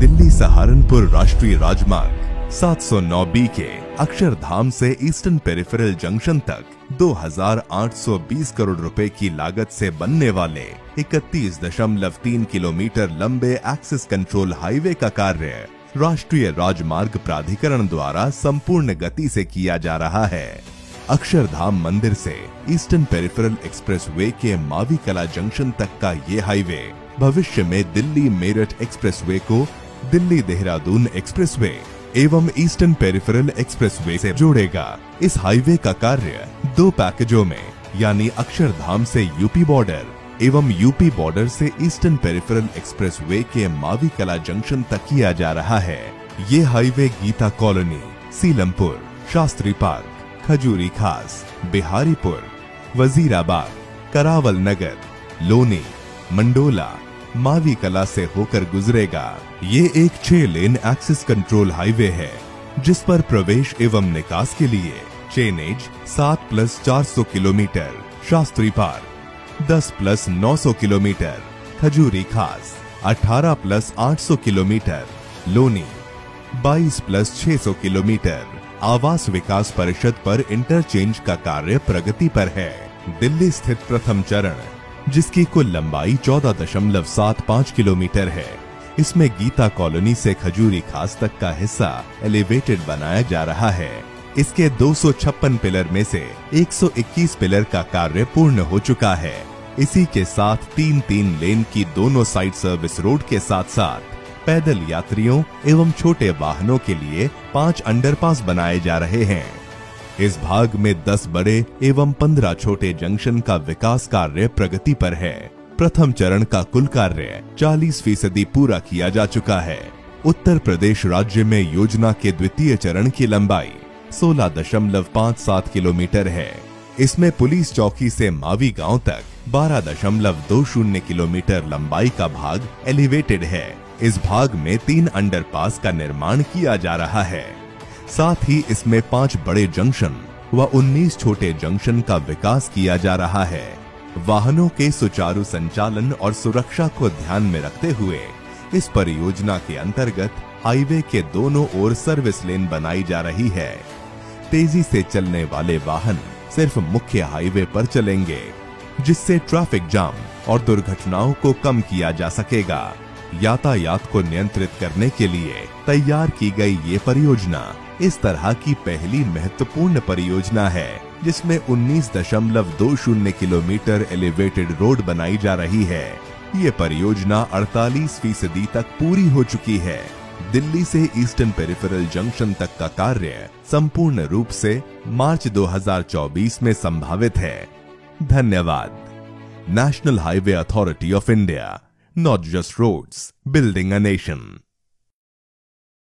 दिल्ली सहारनपुर राष्ट्रीय राजमार्ग 709 बी के अक्षरधाम से ईस्टर्न पेरिफेरल जंक्शन तक 2,820 करोड़ रुपए की लागत से बनने वाले 31.3 किलोमीटर लंबे एक्सेस कंट्रोल हाईवे का कार्य राष्ट्रीय राजमार्ग प्राधिकरण द्वारा संपूर्ण गति से किया जा रहा है। अक्षरधाम मंदिर से ईस्टर्न पेरिफेरल एक्सप्रेसवे के मावी कला जंक्शन तक का ये हाईवे भविष्य में दिल्ली मेरठ एक्सप्रेसवे को दिल्ली देहरादून एक्सप्रेसवे एवं ईस्टर्न पेरिफेरल एक्सप्रेसवे से जोड़ेगा। इस हाईवे का कार्य दो पैकेजों में, यानी अक्षरधाम से यूपी बॉर्डर एवं यूपी बॉर्डर से ईस्टर्न पेरिफेरल एक्सप्रेसवे के मावी कला जंक्शन तक किया जा रहा है। ये highway Geeta colony, Seelampur, Shastri park, Khajuri Khas, Biharipur, Wazirabad Karawal नगर लोनी, मंडोला मावी कला से होकर गुजरेगा। ये एक छह लेन एक्सिस कंट्रोल हाईवे है, जिस पर प्रवेश एवं निकास के लिए चेनेज सात प्लस चार सौ किलोमीटर, शास्त्री पार्क दस प्लस नौ सौ किलोमीटर, खजूरी खास, अठारह प्लस आठ सौ किलोमीटर, लोनी, बाईस प्लस छह सौ किलोमीटर, आवास विकास परिषद पर इंटरचेंज का कार्य प्रगति पर है। दिल्ली स्थित प्रथम चरण जिसकी कुल लंबाई चौदह दशमलव सात पाँच किलोमीटर है। इसमें गीता कॉलोनी से खजूरी खास तक का हिस्सा एलिवेटेड बनाया जा रहा है। इसके 256 पिलर में से 121 पिलर का कार्य पूर्ण हो चुका है। इसी के साथ तीन तीन लेन की दोनों साइड सर्विस रोड के साथ साथ पैदल यात्रियों एवं छोटे वाहनों के लिए पाँच अंडरपास बनाए जा रहे हैं। इस भाग में 10 बड़े एवं 15 छोटे जंक्शन का विकास कार्य प्रगति पर है। प्रथम चरण का कुल कार्य 40 फ़ीसदी पूरा किया जा चुका है। उत्तर प्रदेश राज्य में योजना के द्वितीय चरण की लंबाई 16.57 किलोमीटर है। इसमें पुलिस चौकी से मावी गाँव तक 12.20 किलोमीटर लंबाई का भाग एलिवेटेड है। इस भाग में तीन अंडरपास का निर्माण किया जा रहा है। साथ ही इसमें पाँच बड़े जंक्शन व 19 छोटे जंक्शन का विकास किया जा रहा है। वाहनों के सुचारू संचालन और सुरक्षा को ध्यान में रखते हुए इस परियोजना के अंतर्गत हाईवे के दोनों ओर सर्विस लेन बनाई जा रही है। तेज़ी से चलने वाले वाहन सिर्फ़ मुख्य हाईवे पर चलेंगे, जिससे ट्रैफ़िक जाम और दुर्घटनाओं को कम किया जा सकेगा। यातायात को नियंत्रित करने के लिए तैयार की गई ये परियोजना इस तरह की पहली महत्वपूर्ण परियोजना है, जिसमें 19.20 किलोमीटर एलिवेटेड रोड बनाई जा रही है। ये परियोजना 48 फ़ीसदी तक पूरी हो चुकी है। दिल्ली से ईस्टर्न पेरिफेरल जंक्शन तक का कार्य संपूर्ण रूप से मार्च 2024 में संभावित है। धन्यवाद। National highway authority of India not just roads, building a nation.